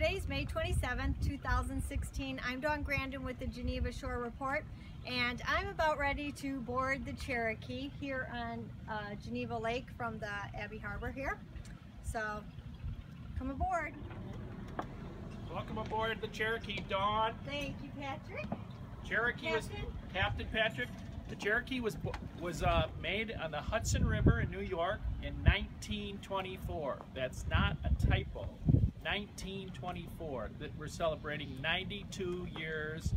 Today's May 27th, 2016. I'm Dawn Grandin with the Geneva Shore Report and I'm about ready to board the Cherokee here on uh, Geneva Lake from the Abbey Harbor here. So come aboard. Welcome aboard the Cherokee, Dawn. Thank you, Patrick. Cherokee Captain. was Captain Patrick. The Cherokee was was uh, made on the Hudson River in New York in 1924. That's not a. 1924. That we're celebrating 92 years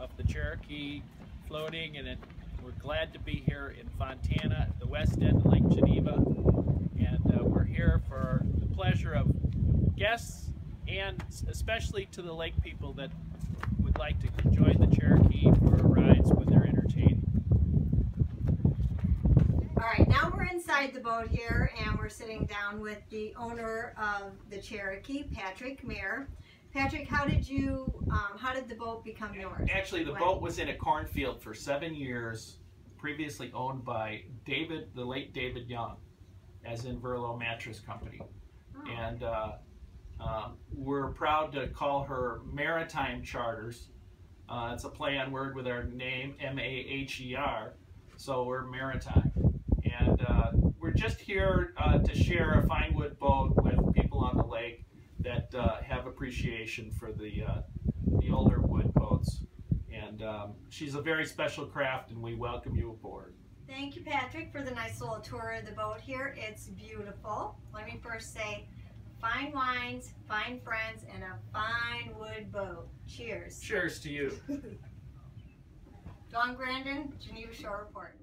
of the Cherokee floating, and it, we're glad to be here in Fontana, the west end of Lake Geneva, and uh, we're here for the pleasure of guests and especially to the lake people that would like to join the Cherokee for All right, now we're inside the boat here and we're sitting down with the owner of the Cherokee, Patrick Maher. Patrick, how did you, um, how did the boat become yours? Actually, the When? boat was in a cornfield for seven years, previously owned by David, the late David Young, as in Verlo Mattress Company. Oh. And uh, um, we're proud to call her Mahertime Charters. Uh, it's a play on word with our name, M-A-H-E-R, so we're Mahertime. Uh, we're just here uh, to share a fine wood boat with people on the lake that uh, have appreciation for the, uh, the older wood boats. And um, she's a very special craft, and we welcome you aboard. Thank you, Patrick, for the nice little tour of the boat here. It's beautiful. Let me first say, fine wines, fine friends, and a fine wood boat. Cheers. Cheers to you. Dawn Grandin, Geneva Shore Report.